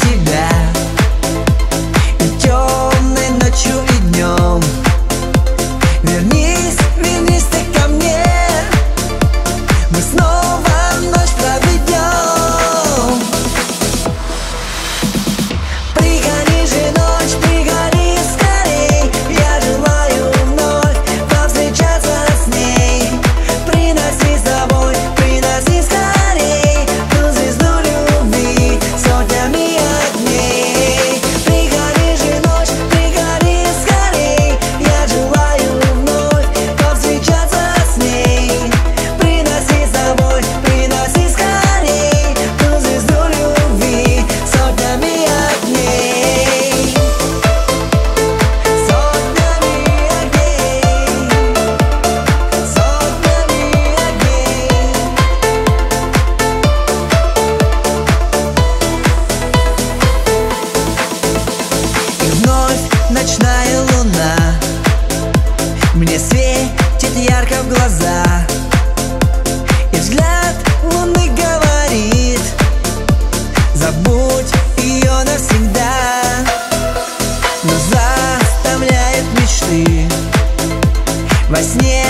ti ночная луна. Мне светит ярко в глаза. И взгляд луны говорит Забудь ее навсегда Но заставляет мечты. Во сне